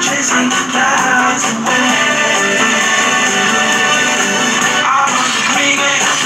chasing